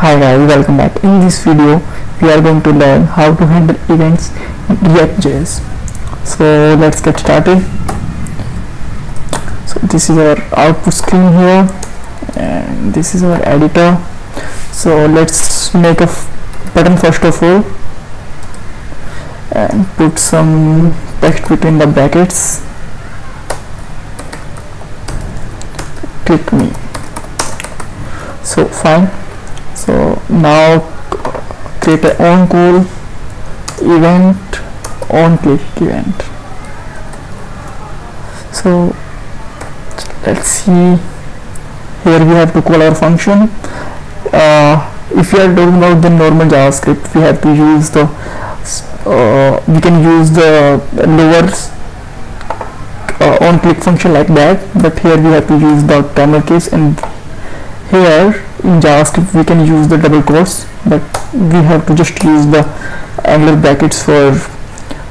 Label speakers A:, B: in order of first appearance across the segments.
A: Hi guys, welcome back. In this video, we are going to learn how to handle events in React.js. So let's get started. So this is our output screen here, and this is our editor. So let's make a button first of all, and put some text between the brackets. Click me. So fine so now create a on cool event on click event. So let's see. Here we have to call our function. Uh, if we are talking about the normal javascript we have to use the uh, we can use the lower uh, on click function like that. But here we have to use the camel case and here in JavaScript we can use the double quotes but we have to just use the angular brackets for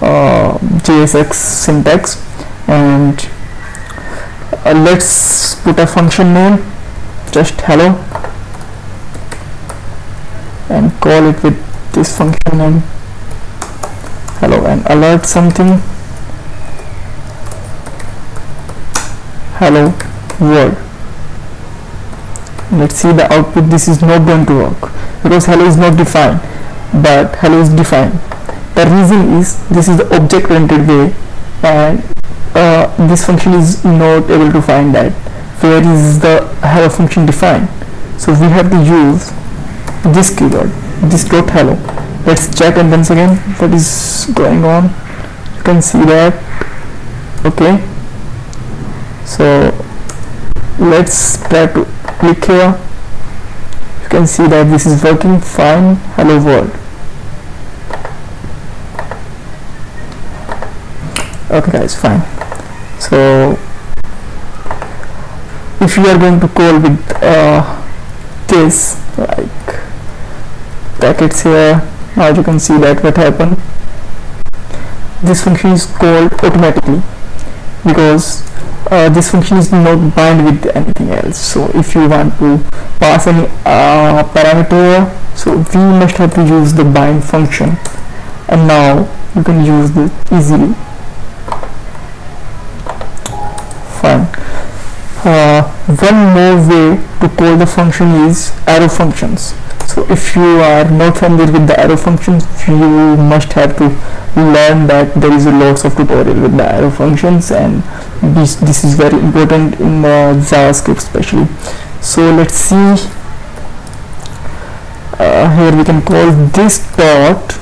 A: uh, JSX syntax. And uh, let's put a function name just hello and call it with this function name. Hello and alert something. Hello world let's see the output. This is not going to work because hello is not defined but hello is defined. The reason is this is the object oriented way and uh, this function is not able to find that. Where is the hello function defined? So we have to use this keyword this dot hello. Let's check and once again what is going on? You can see that. Okay. So let's try to click here. You can see that this is working fine. Hello world. Okay guys fine. So if you are going to call with uh, this like brackets here now you can see that what happened. This function is called automatically because uh, this function is not bind with anything else. So if you want to pass any uh, parameter so we must have to use the bind function. And now you can use this easily fine. Uh, one more way to call the function is arrow functions. So if you are not familiar with the arrow functions you must have to learn that there is a lots of tutorial with the arrow functions and this this is very important in uh, javascript especially. So let's see uh, here we can call this dot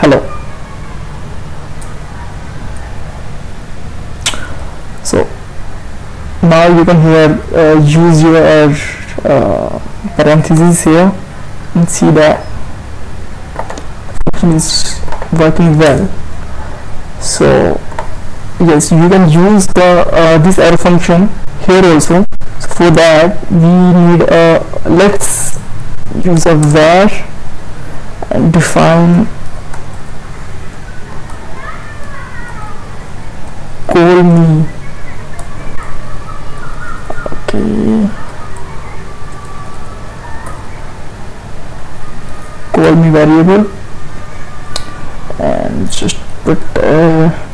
A: hello. So now you can here uh, use your uh, parentheses here and see that function is working well. So yes you can use the uh, this arrow function here also. So for that we need a let's use a var and define call me. Okay. Call me variable and just put uh,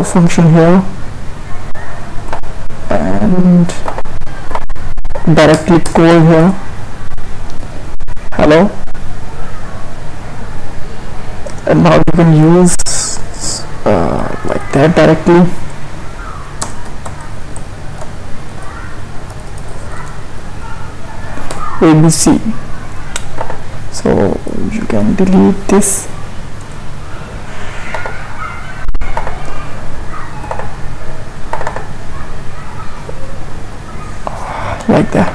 A: a function here. And directly call here. Hello? And now you can use uh, like that directly. ABC so you can delete this like that.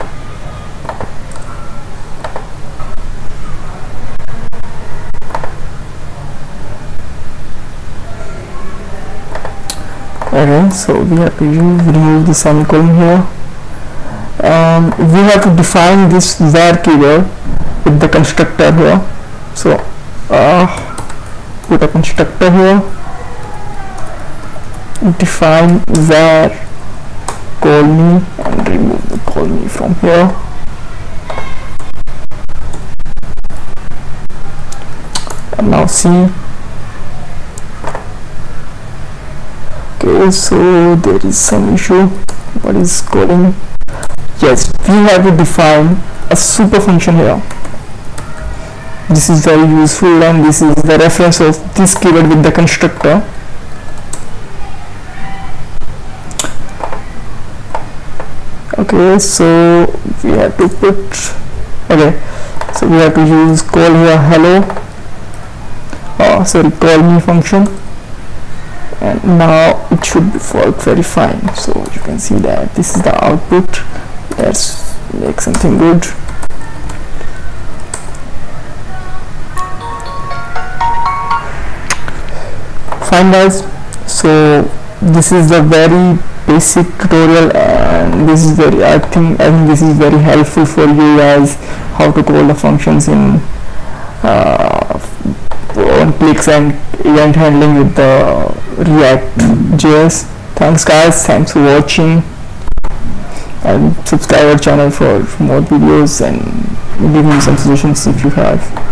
A: Okay so we have to use, remove the semicolon here. Um, we have to define this var keyword with the constructor here. So uh, put a constructor here define var call me and remove the call me from here. And now see. Okay so there is some issue. What is calling? Yes we have to define a super function here. This is very useful and this is the reference of this keyword with the constructor okay so we have to put okay so we have to use call here hello. Uh, oh sorry call me function. And now it should be fault verifying. So you can see that this is the output. Let's make something good. Fine guys so this is the very basic tutorial and this is very I think I think this is very helpful for you guys how to call the functions in uh, on clicks and event handling with the react js thanks guys. Thanks for watching. And subscribe our channel for more videos and give me some suggestions if you have